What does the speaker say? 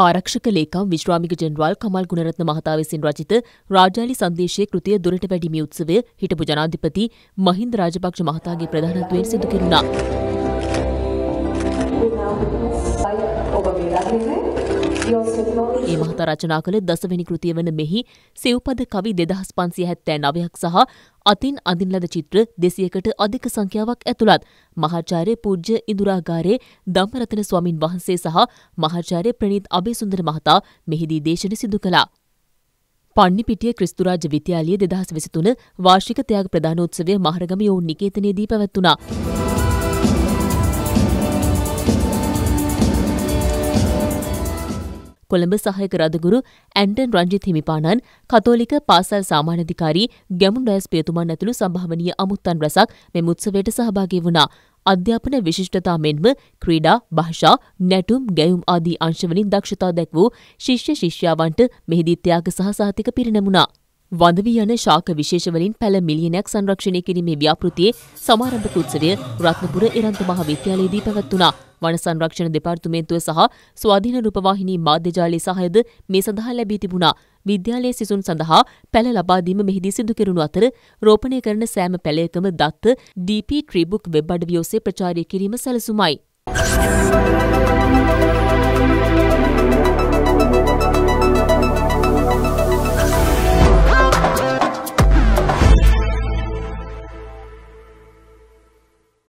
ආරක්ෂක ලේකම් විශ්‍රාමික ජෙනරාල් කමල් ගුණරත්න මහතා විසින් රචිත රාජාලි සංදේශයේ කෘතිය දුරට වැඩිමි උත්සවය හිටපු ජනාධිපති මහින්ද රාජපක්ෂ මහතාගේ ප්‍රධානත්වයෙන් සිදු කෙරුණා. ඒ මහතා රචනා කළ දසවැනි කෘතිය වන මෙහි සිව්පද කවි දෙදහස් පන්සිය හැත්තෑ නවයක් සහ අතින් අඳින් ලද චිත්‍ර දෙසියකට අධික සංඛ්‍යාවක් ඇතුළත් මහාචාර්ය පූජ්‍ය ඉඳුරාගාරයේ දම්රතන ස්වාමින් වහන්සේ සහ මහාචාර්ය ප්‍රනීත් අබේසුන්දර මහතා මෙහිදී දේශන සිදු කළා. පන්නිපිටිය ක්‍රිස්තුරාජ විද්‍යාලයේ දෙදහස් විසිතුන වාර්ෂික ත්‍යාග ප්‍රධානෝත්සවය මහරගම යොවුන් නිකේතනයේදී පැවැත්වුණා. කොළඹ සහයක රදගුරු ඇන්ටන් රංජිත් හිමිපාණන් කතෝලික පාසල් සාමාන්‍යධිකාරී ගැමුණු ඩයස් පියතුමන් ඇතුළු සම්භාවනීය අමුත්තන් රැසක් මෙම උත්සවයට සහභාගී වුණා. අධ්‍යාපන විශිෂ්ටතා මෙන්ම ක්‍රීඩා භාෂා නැටුම් ගැයුම් ආදී අංශවලින් දක්ෂතා දැක් වූ ශිෂ්‍ය ශිෂ්‍යාවන්ට මෙහිදී ත්‍යාග සහ සහතික පිරිනැමුණා. වඳ වී යන ශාක විශේෂවලින් පැළ මිලියනයක් සංරක්ෂණය කිරීමේ ව්‍යාපෘතියේ සමාරම්භක උත්සවය රත්නපුර එරන්ත මහ විද්‍යාලයේදී පැවැත්වුණා. වන සංරක්ෂණ දෙපාර්තමේන්තුව සහ ස්වාධීන රූපවාහිනී මාධ්‍යජාලයේ සහයද මේ සඳහා ලැබී තිබුණා. විද්‍යාලයේ සිසුන් සඳහා පැළ ලබා දීම මෙහිදී සිදු කෙරුණු අතර රෝපණය කරන සෑම පැළයකම දත්ත DP ට්‍රීබුක් වෙබ් අඩවිය ඔස්සේ ප්‍රචාරය කිරීම සැලසුමයි.